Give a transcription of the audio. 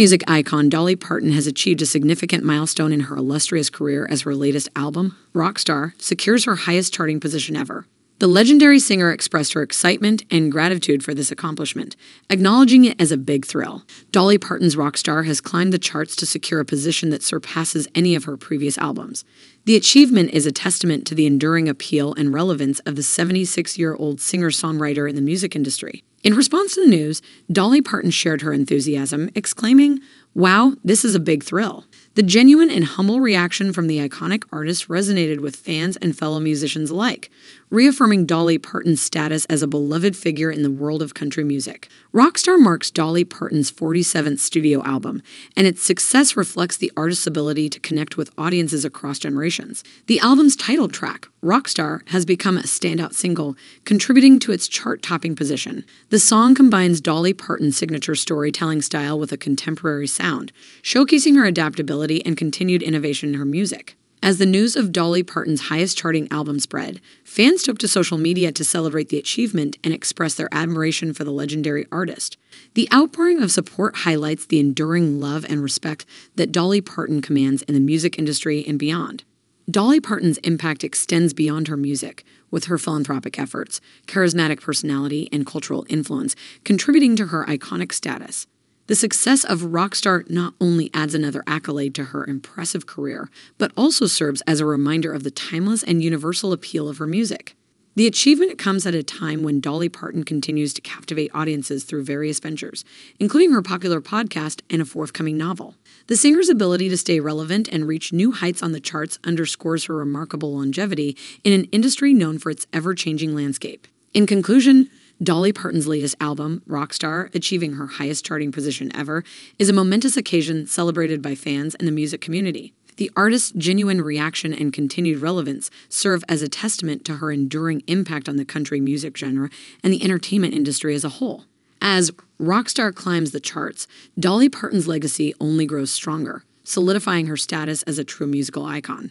music icon Dolly Parton has achieved a significant milestone in her illustrious career as her latest album, Rockstar, secures her highest charting position ever. The legendary singer expressed her excitement and gratitude for this accomplishment, acknowledging it as a big thrill. Dolly Parton's Rockstar has climbed the charts to secure a position that surpasses any of her previous albums. The achievement is a testament to the enduring appeal and relevance of the 76 year old singer songwriter in the music industry. In response to the news, Dolly Parton shared her enthusiasm, exclaiming, Wow, this is a big thrill. The genuine and humble reaction from the iconic artist resonated with fans and fellow musicians alike, reaffirming Dolly Parton's status as a beloved figure in the world of country music. Rockstar marks Dolly Parton's 47th studio album, and its success reflects the artist's ability to connect with audiences across generations. The album's title track, Rockstar, has become a standout single, contributing to its chart topping position. The song combines Dolly Parton's signature storytelling style with a contemporary sound, showcasing her adaptability and continued innovation in her music. As the news of Dolly Parton's highest charting album spread, fans took to social media to celebrate the achievement and express their admiration for the legendary artist. The outpouring of support highlights the enduring love and respect that Dolly Parton commands in the music industry and beyond. Dolly Parton's impact extends beyond her music, with her philanthropic efforts, charismatic personality, and cultural influence contributing to her iconic status. The success of Rockstar not only adds another accolade to her impressive career, but also serves as a reminder of the timeless and universal appeal of her music. The achievement comes at a time when Dolly Parton continues to captivate audiences through various ventures, including her popular podcast and a forthcoming novel. The singer's ability to stay relevant and reach new heights on the charts underscores her remarkable longevity in an industry known for its ever changing landscape. In conclusion, Dolly Parton's latest album, Rockstar, achieving her highest charting position ever, is a momentous occasion celebrated by fans and the music community. The artist's genuine reaction and continued relevance serve as a testament to her enduring impact on the country music genre and the entertainment industry as a whole. As Rockstar climbs the charts, Dolly Parton's legacy only grows stronger, solidifying her status as a true musical icon.